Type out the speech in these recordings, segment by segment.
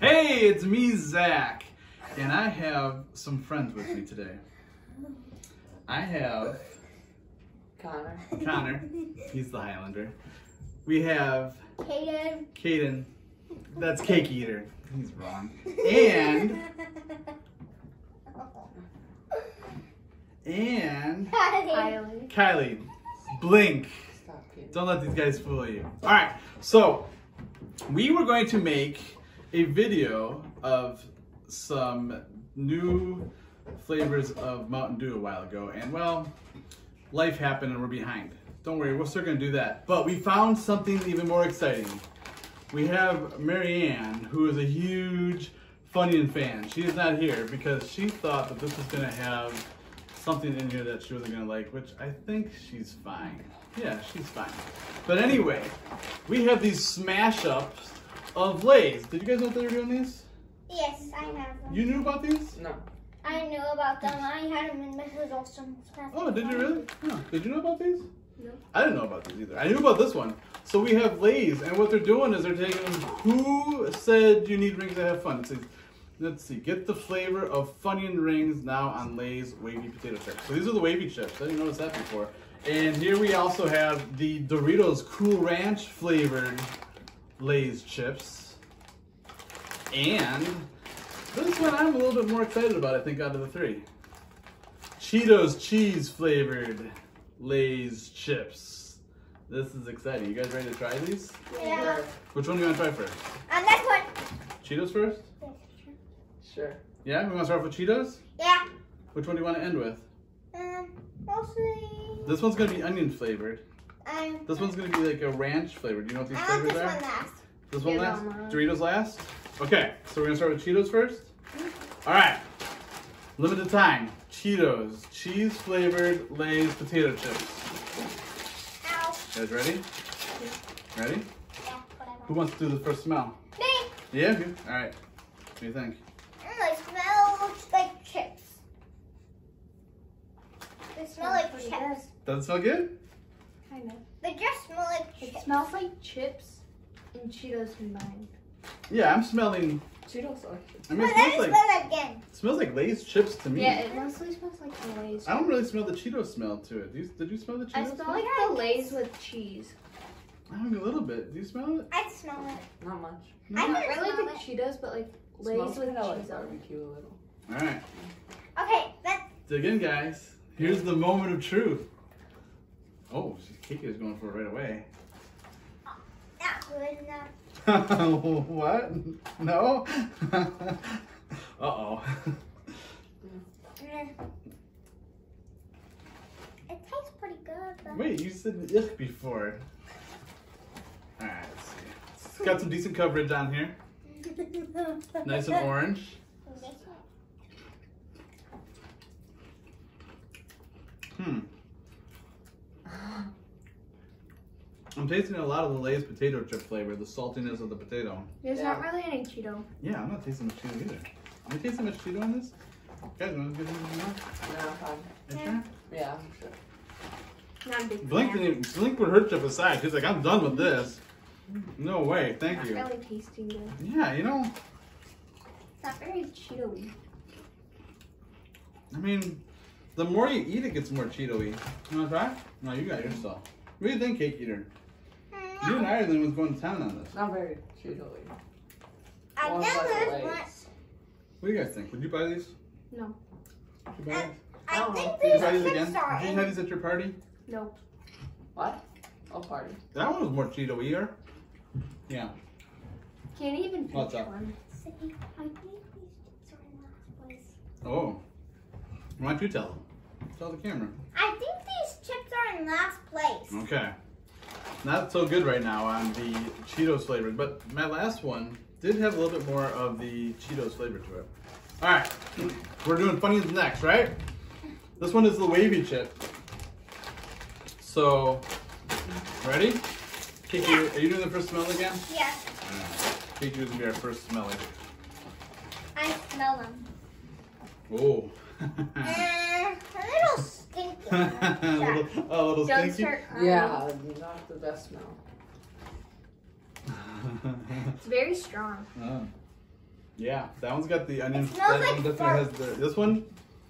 Hey, it's me, Zach, and I have some friends with me today. I have Connor. Connor, he's the Highlander. We have Kaden. Caden, that's Cake Eater. He's wrong. And and Kylie. Kylie, Blink. Stop. Don't let these guys fool you. All right, so we were going to make a video of some new flavors of Mountain Dew a while ago, and well, life happened and we're behind. Don't worry, we're still gonna do that. But we found something even more exciting. We have Marianne, who is a huge Funyun fan. She is not here because she thought that this was gonna have something in here that she wasn't gonna like, which I think she's fine. Yeah, she's fine. But anyway, we have these smash ups of Lay's. Did you guys know what they were doing these? Yes, I have them. You knew about these? No. I knew about them. I had them in my hood also. Oh, did you really? Huh. Did you know about these? No. I didn't know about these either. I knew about this one. So we have Lay's, and what they're doing is they're taking who said you need rings to have fun. It says, let's see, get the flavor of Funyun rings now on Lay's wavy potato chips. So these are the wavy chips. I didn't notice that before. And here we also have the Doritos Cool Ranch flavored Lay's chips. And this one I'm a little bit more excited about, I think, out of the three. Cheetos cheese flavored Lay's chips. This is exciting. You guys ready to try these? Yeah. Which one do you want to try first? And this one. Cheetos first? Sure. Yeah, we want to start with Cheetos? Yeah. Which one do you want to end with? Um, we'll see. This one's going to be onion flavored. This one's going to be like a ranch flavor. Do you know what these I flavors this are? one last. This one Yeah, last? Mama. Doritos last? Okay, so we're going to start with Cheetos first? All right. Limited time. Cheetos, cheese flavored Lay's potato chips. Ow. You guys ready? Ready? Yeah, whatever. Who wants to do the first smell? Me. Yeah, you? All right. What do you think? Mm, they smell like chips. They smell like chips. Does it smell good? Kind of. They just smell like It chips. smells like chips and Cheetos combined. Yeah, I'm smelling. Cheetos are. I mean, But it then smells it like smells again. it smells like Lay's chips to me. Yeah, it mostly smells like the Lay's. I don't really smell the Cheeto smell to it. Do you, did you smell the I Cheeto? smell like the Lay's with cheese. I mean, a little bit. Do you smell it? I smell it. Not much. I No? Not really smell the it. Cheetos, but like Lay's Smells with kinda like cheese barbecue a little. All right. Okay, let's. Dig in, guys. Here's the moment of truth. Oh, Kiki is going for it right away. Not good enough. what? No? uh oh. Mm. It tastes pretty good. Though. Wait, you said ick before. Alright, let's see. It's got some decent coverage on here. Nice and orange. Hmm. I'm tasting a lot of the Lay's potato chip flavor, the saltiness of the potato. There's Yeah. not really any Cheeto. Yeah, I'm not tasting much Cheeto either. Am I tasting much Cheeto on this? Guys, want to get anything more? Yeah, fine. You sure? Yeah, I'm sure. Not a big Blink didn't Blink put her chip aside. She's like, I'm done with this. No way, thank Not you. really tasting good. Yeah, you know, It's not very Cheeto-y. I mean, the more you eat, it gets more Cheeto-y. You want to try? No, you got yourself. What do you think, Cake Eater? You and I are the ones going to town on this. Not very Cheeto-y. I Well, know this Lay's. What do you guys think? Would you buy these? No. Would you buy these? I don't think know. Did you these buy these chips again? are Did you have these at your party? No. What? Oh, party. That one was more Cheeto-y. Yeah. Can't even pick What's up? one. I think these chips are in last place. Oh. Why don't you tell them? Tell the camera. I think these chips are in last place. Okay. Not so good right now on the Cheetos flavored, but my last one did have a little bit more of the Cheetos flavor to it. All right, we're doing Funyuns next, right? This one is the wavy chip. So, ready? Kiki, are you doing the first smell again? Yes, Kiki is gonna be our first smelling. I smell them. Oh. Eh, a little stinky. a little, a little Don't stinky. start crying. Yeah, not the best smell. It's very strong. Oh. Yeah, that one's got the onion. It smells that like one definitely has the. This one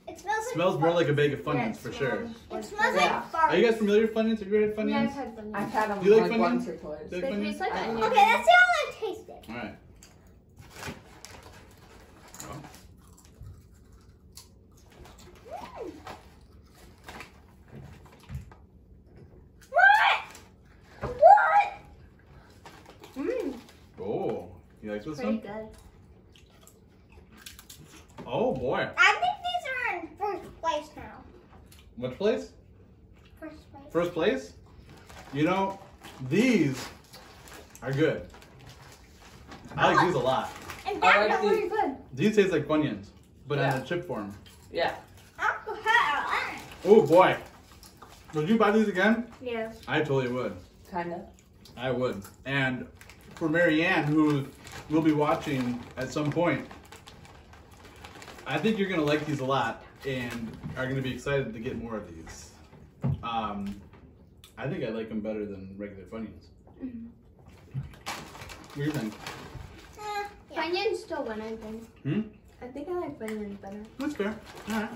It smells like smells more like a bag of Yeah, Funyuns it for sure. It smells Yeah. like fart. Are you guys familiar with Funyuns? Have you ever had Yeah, I've had Funyuns. I've had them Do you like like, Funyuns? once or twice. Do They like taste like Uh, onion. Okay, that's the all I've tasted. All right. Mm. What? What? Mmm, Oh, you this pretty one? good. Oh boy, I think these are in first place now. which place? First place. First place? You know, these are good. I like these a lot. And I like the these. Pretty good. These taste like Funyuns, but in a chip form. Yeah. Oh boy, would you buy these again? Yeah. I totally would. Kind of. I would. And for Marianne, who will be watching at some point, I think you're gonna like these a lot and are gonna be excited to get more of these. Um, I think I like them better than regular Funyuns. Mhm. What do you think? Uh, yeah. Funyuns still win, I think. Hmm? I think I like Funyuns better. That's fair. All right.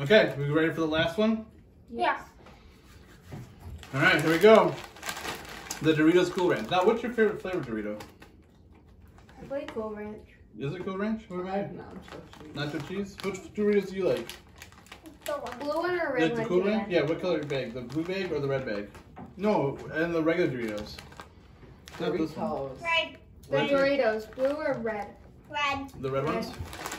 Okay, we ready for the last one? Yeah. All right, here we go. The Doritos Cool Ranch. Now, what's your favorite flavor Dorito? Probably Cool Ranch. Is it Cool Ranch? What about you? No, I'm sure. Nacho cheese? Which Doritos do you like? The. Blue one or red Like the one? cool yeah. ranch? Yeah, what color bag? The blue bag or the red bag? No, and the regular Doritos. Not this one. Doritos. Red. The Red- Doritos, blue or red? Red. The red Red. ones?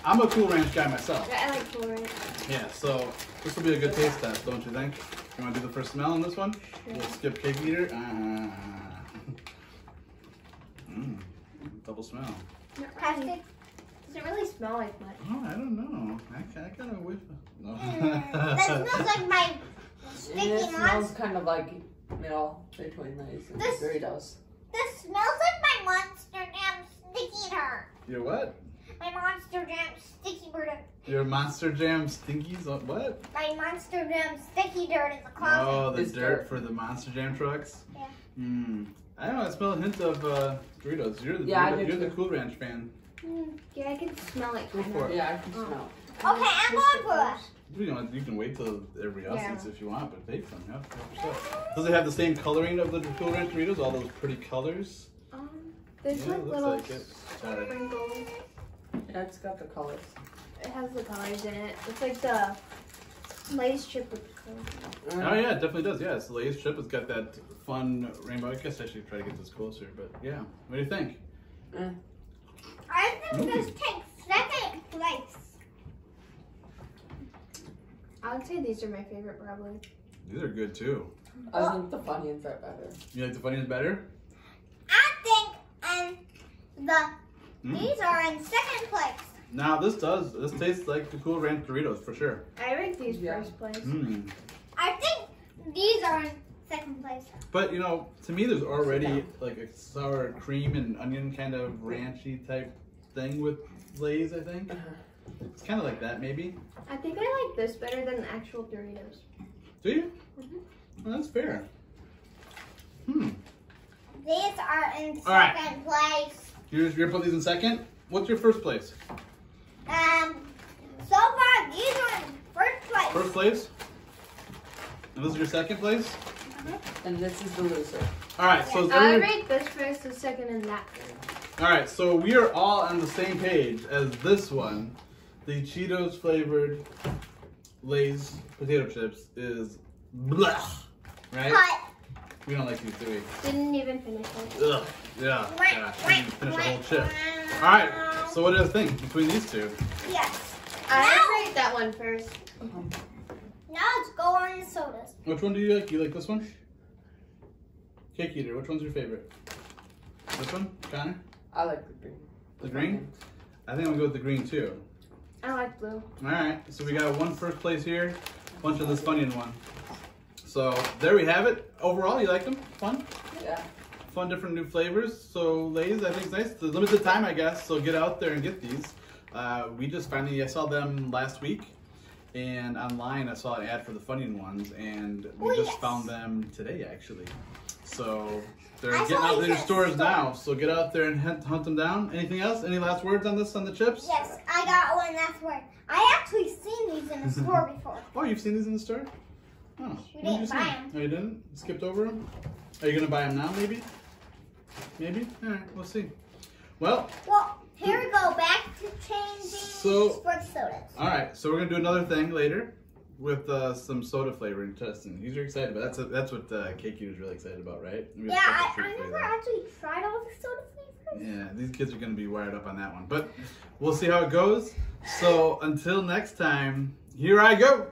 I'm a Cool Ranch guy myself. Yeah, I like Cool Ranch. Yeah, so this will be a good taste test, don't you think? You want to do the first smell on this one? Sure. We'll skip cake eater. Ah. Mm, double smell. Has it? Does it really smell like much? Oh, I don't know. I, I kind of whiff. No. Mm, that smells like my And sticky it monster. smells kind of like middle between these and This- Doritos. This smells like my Monster Jam sticky dirt. Your what? My Monster Jam sticky dirt. Your Monster Jam Stinkies? What? My Monster Jam sticky dirt in the closet. Oh, the dirt, dirt. for the Monster Jam trucks? Yeah. Hmm. I don't know. I smell a hint of uh, Doritos. You're the, Yeah, I you're, the, the. Cool Ranch fan. Mm, yeah, I can smell it Go for of. it. Yeah, I can Oh. smell. It. Okay, I'm going for it. You can, you can wait till everybody else Yeah. eats if you want, but take some. Yeah, help yourself. Does it have the same coloring of the Cool Ranch Doritos? All those pretty colors? Um, there's Yeah, like looks little like it. Sorry. sprinkles. Yeah, it's got the colors. It has the colors in it. It's like the Lay's chip with the colors. Oh yeah, it definitely does. Yeah, it's the Lay's chip. It's got that fun rainbow. I guess I should try to get this closer, but yeah. What do you think? I think this takes second place. I would say these are my favorite, probably. These are good too. I think the Funyuns are better. You like the Funyuns better? I think um the Mm. these are in second place. Now this does. This tastes like the Cool Ranch Doritos for sure. I rank these Yeah. first place. Mm. I think these are in second place. But you know, to me, there's already like a sour cream and onion kind of ranchy type thing with Lay's. I think it's kind of like that, maybe. I think I like this better than the actual Doritos. Do you? Mhm. Well, that's fair. Hmm. These are in All right. second place. You're, you're gonna put these in second. What's your first place? Um, so far these are in first place. First place. And this is your second place. And this is the loser. All right. So is I rate this first, the second, and that third. all right. So we are all on the same page as this one. The Cheetos flavored Lay's potato chips is blah. Right? Cut. We don't like these, do we? Didn't even finish it. Ugh. Yeah. Wah, yeah. wah, We didn't finish the whole wah, chip. Wah. All right. So what do you think between these two? Yes. I rate that one first. Now let's go on the sodas. Which one do you like? You like this one? Cake eater. Which one's your favorite? This one, Connor. I like the green. The green? I think I'm gonna go with the green too. I like blue. All right, so we got one first place here, bunch of this Funyun one. So there we have it. Overall, you like them? Fun, Yeah. Fun, different new flavors. So Lay's, I think it's nice. Limited time, I guess. So get out there and get these. Uh, we just finally, I saw them last week, and online I saw an ad for the Funyun ones, and we Oh, just yes. found them today actually. So they're I getting out to your stores store. now. So get out there and hunt, hunt them down. Anything else? Any last words on this on the chips? Yes, I got one last word. I actually seen these in the store before. Oh, you've seen these in the store? Oh, We did didn't buy them? 'em. Oh, you didn't? Skipped over them? Are you gonna buy them now? Maybe. Maybe. All right, we'll see. Well, Well, here we go. Back to changing So- sports sodas. all right. So we're gonna do another thing later with uh, some soda flavoring testing. These are excited, but that's that's what uh, KQ is really excited about, right? Yeah, a I, I never actually tried all the soda flavors. Yeah, these kids are going to be wired up on that one. But we'll see how it goes. So until next time, here I go.